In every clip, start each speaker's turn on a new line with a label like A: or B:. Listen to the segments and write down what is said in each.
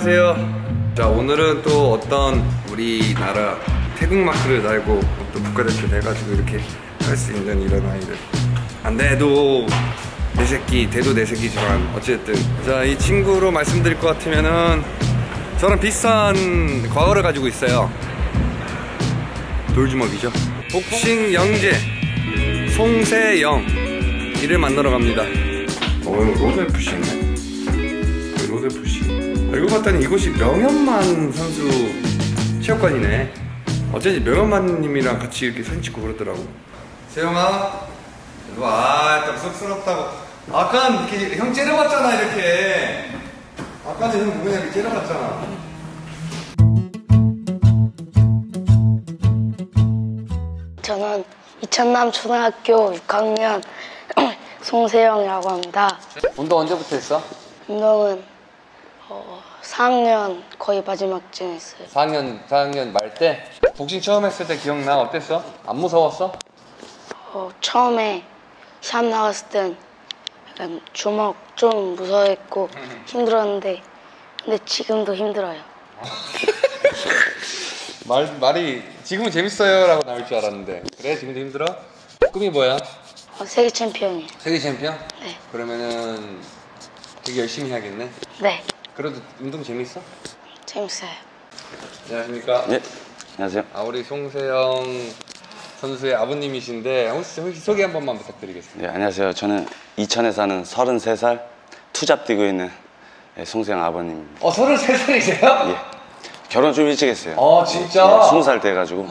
A: 안녕하세요. 자 오늘은 또 어떤 우리나라 태국 마크를 달고 또 국가대표 돼가지고 이렇게 할 수 있는 이런 아이들. 안 돼도 내 새끼, 돼도 내 새끼지만 어쨌든 자 이 친구로 말씀드릴 것 같으면은 저랑 비슷한 과거를 가지고 있어요. 돌주먹이죠. 복싱 영재 송세영 이를 만나러 갑니다. 어, 로드 FC네. 로드 FC. 알고 봤더니 이곳이 명현만 선수 체육관이네. 어쩐지 명현만님이랑 같이 이렇게 사진 찍고 그러더라고. 세영아, 일로 와. 딱 쑥스럽다고. 아까 이렇게 형 째려봤잖아 이렇게. 아까는 형 누구냐 이렇게 째려봤잖아.
B: 저는 이천남 초등학교 6학년 송세영이라고 합니다.
C: 운동 언제부터 했어?
B: 운동은 어, 4학년 거의 마지막쯤 했어요.
C: 4학년 4학년 말 때 복싱 처음 했을 때 기억나? 어땠어? 안 무서웠어?
B: 어, 처음에 시합 나갔을 땐 약간 주먹 좀 무서워했고 힘들었는데 근데 지금도 힘들어요.
C: 말 말이 지금은 재밌어요라고 나올 줄 알았는데 그래 지금도 힘들어? 꿈이 뭐야?
B: 어, 세계 챔피언이에요.
C: 세계 챔피언?
B: 네.
C: 그러면은 되게 열심히 해야겠네.
B: 네,
C: 그래도 운동 재밌어?
B: 재밌어요.
C: 안녕하십니까?
D: 네, 안녕하세요.
C: 아 우리 송세영 선수의 아버님이신데 혹시, 혹시 소개 한 번만 부탁드리겠습니다.
D: 네, 안녕하세요. 저는 이천에 사는 33살 two job 뛰고 있는 네, 송세영 아버님입니다.
C: 어 33살이세요?
D: 예. 결혼 좀 일찍 했어요.
C: 어 진짜?
D: 예, 20살 돼가지고.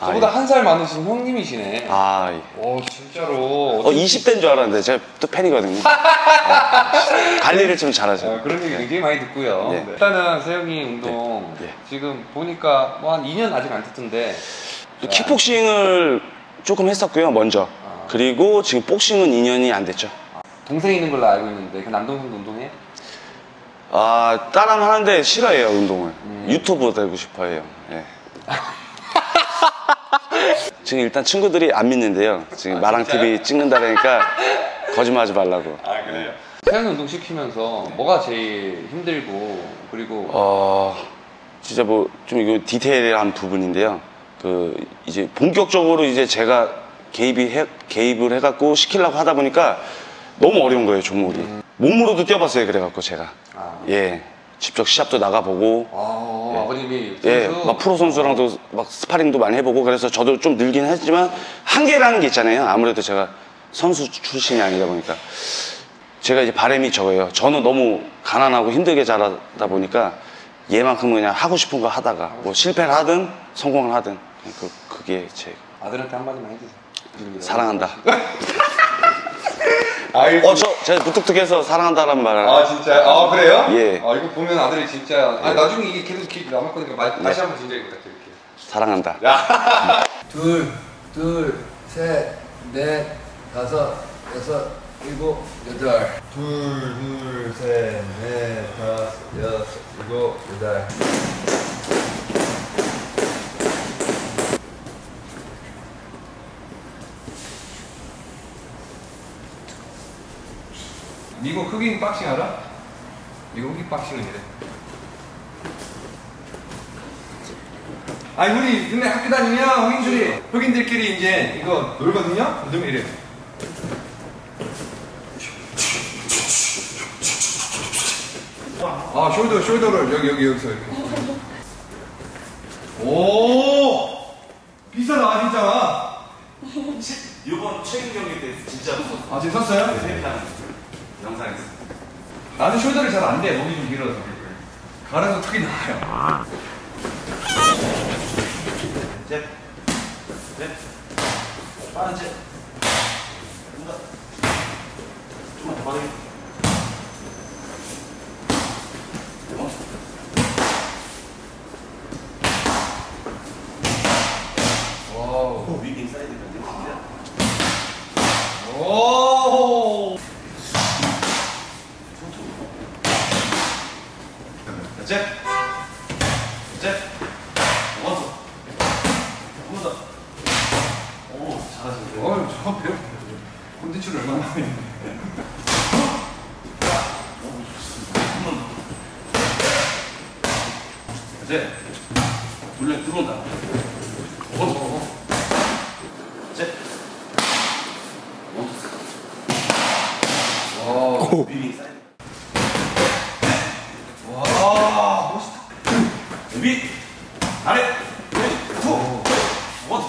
C: 저보다
D: 아,
C: 한살 많으신 형님이시네.
D: 아, 예.
C: 오 진짜로.
D: 어, 20대인 줄 알았는데 제가 또 팬이거든요. 어, 관리를 좀 잘하셔요.
C: 어, 그런 얘기 굉장히 많이 듣고요.
D: 네.
C: 일단은 세영이 운동
D: 네. 네.
C: 지금 보니까 뭐 한 2년 아직 안 됐던데
D: 킥복싱을 조금 했었고요, 먼저. 그리고 지금 복싱은 2년이 안 됐죠.
C: 동생 있는 걸로 알고 있는데 그 남동생도 운동해?
D: 아, 따라는 하는데 싫어해요, 운동을. 유튜버 되고 싶어 해요. 예. 지금 일단 친구들이 안 믿는데요. 지금 마랑 TV 찍는다니까 거짓말하지 말라고.
C: 아 그래요? 세영이 운동 시키면서 뭐가 제일 힘들고 그리고
D: 어, 진짜 뭐 좀 이거 디테일한 부분인데요. 그 이제 본격적으로 이제 제가 개입이 해, 개입을 해갖고 시키려고 하다 보니까 너무 어려운 거예요, 종목이. 몸으로도 뛰어봤어요, 그래갖고 제가.
C: 아.
D: 예. 직접 시합도 나가보고.
C: 아, 아버님이
D: 예,
C: 선수?
D: 막 프로 선수랑도 막 스파링도 많이 해보고 그래서 저도 좀 늘긴 했지만 한계라는 게 있잖아요. 아무래도 제가 선수 출신이 아니다 보니까 제가 이제 바람이 적어요. 저는 너무 가난하고 힘들게 자라다 보니까 얘만큼 그냥 하고 싶은 거 하다가 뭐 실패를 하든 성공을 하든 그, 그게 제
C: 아들한테 한마디만 해주세요.
D: 사랑한다.
C: 알겠습니다.
D: 어, 저 제가 무뚝뚝해서 사랑한다라는 말을
C: 아 진짜? 아 그래요?
D: 예.
C: 아 이거 보면 아들이 진짜 아 나중에 이게 계속 기록 남을 거니까 마- 다시 한번 진지하게 부탁드릴게요.
D: 사랑한다.
E: 둘, 둘, 셋, 넷, 다섯, 여섯, 일곱, 여덟. 둘, 둘, 셋, 넷, 다섯, 여섯, 일곱, 여덟.
A: 미국 흑인 박싱 알아? 미국 흑인 박싱은 이래. 아니 우리 근데 학교 다니면 흑인들이 흑인들끼리 이제 이거 놀거든요. 그러면 이래. 아 숄더 숄더를 여기 여기 여기서 이렇게. 오 비싸다 진짜.
F: 이번 최근 경기 때 진짜 썼어.
A: 아 지금 샀어요?
F: 영상에서.
A: 나는 숄더를 잘 안 돼. 목이 좀 길어서. 갈아서 턱이 나와요.
F: 잽. 잽. 빠른 잽. 뭔가. 좀만 더 빠르게. 어?
A: Wow.
F: 오, wing inside가 진짜.
A: 오.
F: 자, 잽. 잽. One two. 한번 더. 오, 잘하시는데.
A: 어휴, 저 배우 콘텐츠를 얼마나 했는데.
F: 오, 좋습니다. 한번 더.
D: 네. 물론 들어온다. 어. 셋. 와. 비빙 사이드. 와, 멋있다. 위, 아래, 투, 원,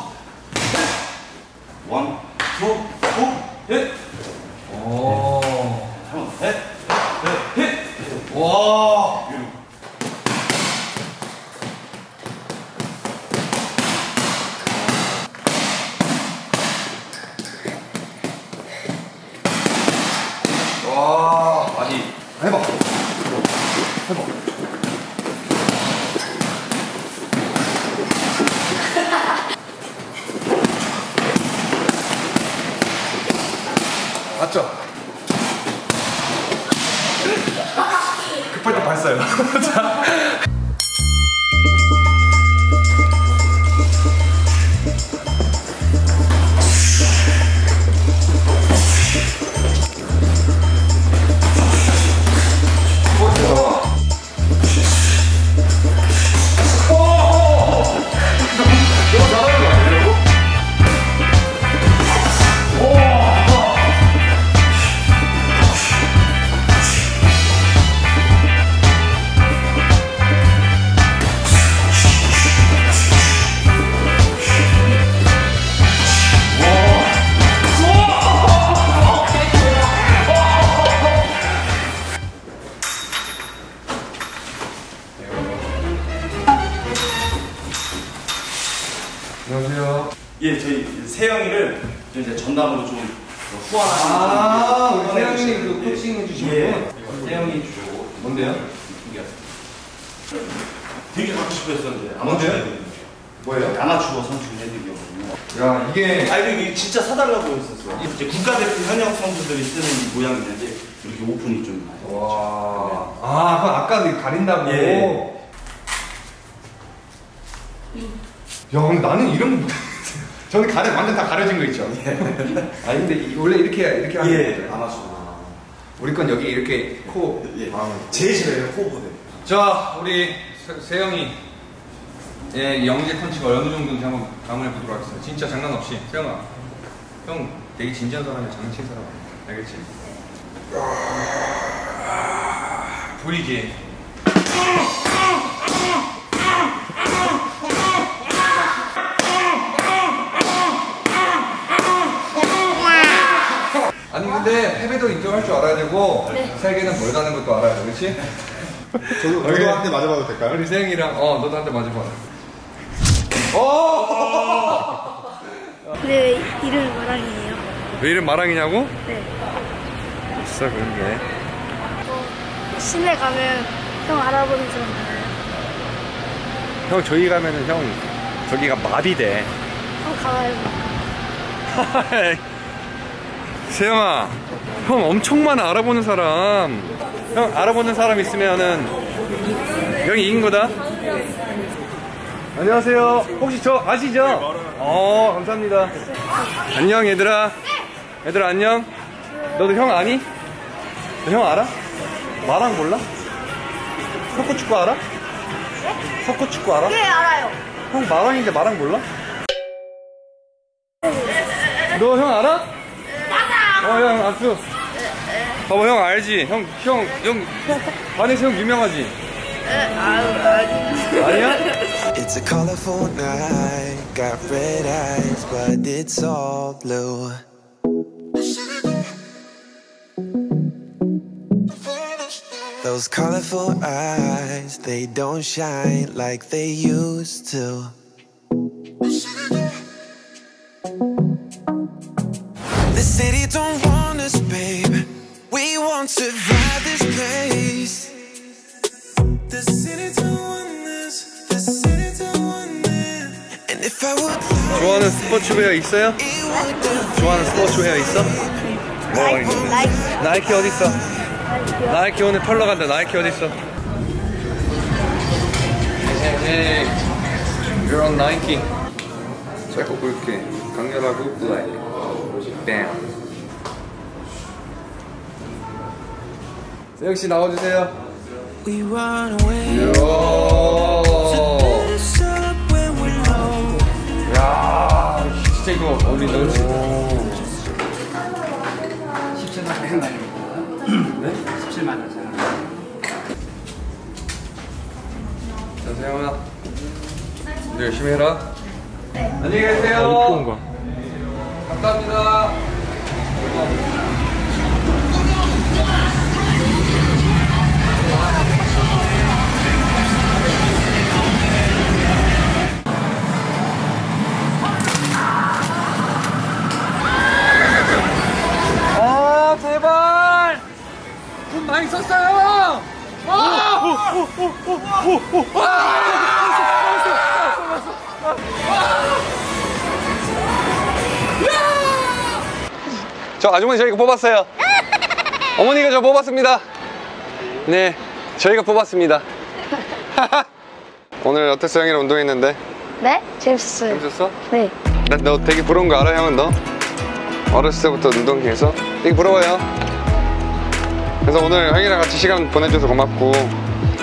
D: 원, 투, 오, 넷.
A: 오.
D: 한번 넷, 넷, 넷.
A: 와. 와. 아니. 해봐. 해봐. 맞죠? 급할 때 발사요. 안녕하세요.
D: 예, 저희 세영이를 좀 이제 전담으로 좀 후원하시는
A: 아,
D: 분
A: 우리 세영이 그
D: 분.
A: 코칭
D: 예.
A: 분?
D: 세영이 주고
A: 뭔데요?
D: 되게 갖고 싶어 했었는데
A: 뭔데요? 뭐예요?
D: 아마추어 선수 헤드기거든요.
A: 야, 이게
D: 아 이거 이게 진짜 사달라고 했었어. 이제 국가대표 현역 선수들이 쓰는 있는데 이렇게 오픈이 좀 많이.
A: 와. 아, 그럼 아까 그 가린다고.
D: 예.
A: 야, 근데 나는 이런 거 못하겠어요. 저는 가려, 완전 다 가려진 거 있죠. 아, 근데 이- 원래 이렇게, 이렇게 하는
D: 예,
A: 거죠.
D: 아마추어.
A: 우리 건 여기 이렇게 코.
D: 예.
A: 아.
D: 제일 싫어요 코보드.
A: 자, 우리 세- 세영이. 예, 영재 펀치가 어느 정도인지 한번 감을 해보도록 하겠습니다. 진짜 장난 없이. 세영아. 형 되게 진지한 사람이야. 장난친 사람 아니야. 알겠지? 보이지? 근데 패배도 인정할 줄 알아야 되고 세계는 멀다는 것도 알아야 돼, 그렇지?
G: 저도. 저도 한 대 맞아봐도 될까요?
A: 우리 세영이랑 어 너도 한 대 맞아봐. 어!
H: 근데 왜 이름이 마랑이에요?
I: 왜 이름 마랑이냐고?
H: 네.
I: 진짜 그런 게.
H: 시내 가면 형 알아보는 사람 많아요.
I: 형 저기 가면은 형 저기가 마비돼.
H: 형 가봐요.
I: 세영아, 형 엄청 많아 알아보는 사람. 형 알아보는 사람 있으면은 형이 이긴 거다. 안녕하세요. 혹시 저 아시죠? 어, 감사합니다. 안녕 얘들아. 얘들아 안녕. 너도 형 아니? 너 형 알아? 마랑 몰라? 석고 축구 알아? 석고 축구 알아?
H: 네, 알아요.
I: 형 마랑인데 마랑 몰라? 너 형 알아? 어, 형, 악수. 봐봐, 형 알지? 형, 형, 형, 반에서 형 유명하지? 아니야?
J: It's a colorful night, got red eyes, but it's all blue. Those colorful eyes, they don't shine like they used to. The city don't survive this place. The city don't want this. The city don't want this. And if I would
I: 좋아하는 스포츠웨어 있어요?
J: it would
I: 좋아하는 스포츠웨어 있어? 뭐가 있는데?
H: 나이키.
I: 나이키 어딨어? 나이키 오늘 털러 간다. 나이키 어딨어?
A: Hey, you're on Nike. 짧고 굵게, 강렬하고 black. Bam. 세영 씨 나와주세요.
J: 야, 진짜
A: 이거 어린다 그렇지? 17만 원 네? 17만 원 자, 세영아 이제 열심히 해라 네 안녕히 계세요 아, 감사합니다 돈 많이 썼어요 저 아주머니 저희가 뽑았어요 어머니가 저 뽑았습니다 네 저희가 뽑았습니다 오늘 어땠어 형이랑 운동했는데
B: 네? 재밌었어요.
A: 재밌었어?
B: 네.
A: 나 너 되게 부러운 거 알아 형은 너? 어렸을 때부터 운동해서 되게 부러워요 그래서 오늘 형이랑 같이 시간 보내줘서 고맙고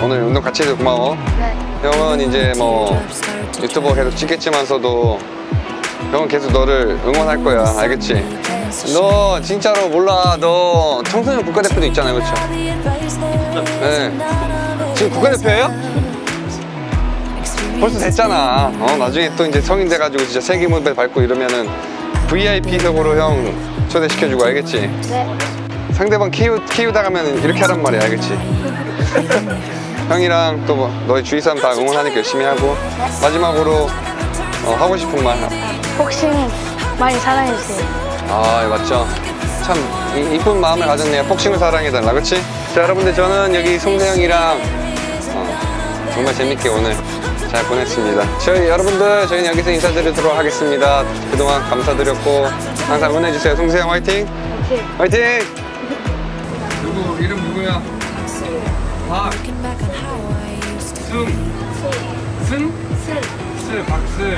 A: 오늘 운동 같이 해서 고마워
B: 네.
A: 형은 이제 뭐 유튜버 계속 찍겠지만서도 형은 계속 너를 응원할 거야 알겠지? 너 진짜로 몰라 너 청소년 국가대표도 있잖아요 그렇죠? 네 지금 국가대표예요? 벌써 됐잖아 어 나중에 또 이제 성인 돼가지고 진짜 세계 무대 밟고 이러면은 VIP석으로 형 초대시켜주고 알겠지?
B: 네.
A: 상대방 키우, 키우다 가 면 이렇게 하란 말이야 알겠지? 형이랑 또 뭐 너희 주위 사람 다 응원하니까 열심히 하고 마지막으로 어, 하고 싶은 말
B: 복싱 많이 사랑해주세요.
A: 아, 맞죠. 참 이- 이쁜 마음을 가졌네요. 복싱을 사랑해달라, 그렇지? 자, 여러분들 저는 여기 송세영이랑 어, 정말 재밌게 오늘 잘 보냈습니다. 저희 여러분들 저희는 여기서 인사드리도록 하겠습니다. 그동안 감사드렸고 항상 응원해주세요. 송세영 화이팅! 화이팅! 이름 누구야? 박. 승. 승? 슬 박슬